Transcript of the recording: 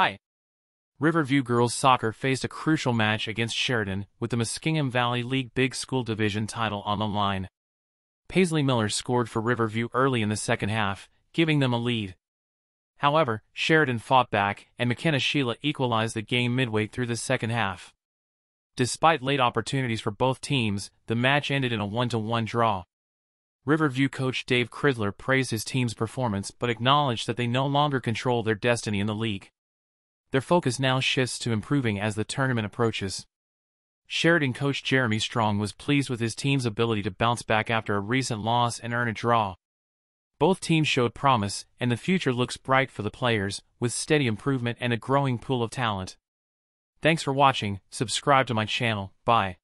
Hi. Riverview Girls Soccer faced a crucial match against Sheridan with the Muskingum Valley League Big School Division title on the line. Paisley Miller scored for Riverview early in the second half, giving them a lead. However, Sheridan fought back, and McKenna Sheila equalized the game midway through the second half. Despite late opportunities for both teams, the match ended in a 1-1 draw. Riverview coach Dave Crisler praised his team's performance but acknowledged that they no longer control their destiny in the league. Their focus now shifts to improving as the tournament approaches. Sheridan coach Jeremy Strong was pleased with his team's ability to bounce back after a recent loss and earn a draw. Both teams showed promise, and the future looks bright for the players, with steady improvement and a growing pool of talent. Thanks for watching, subscribe to my channel, bye.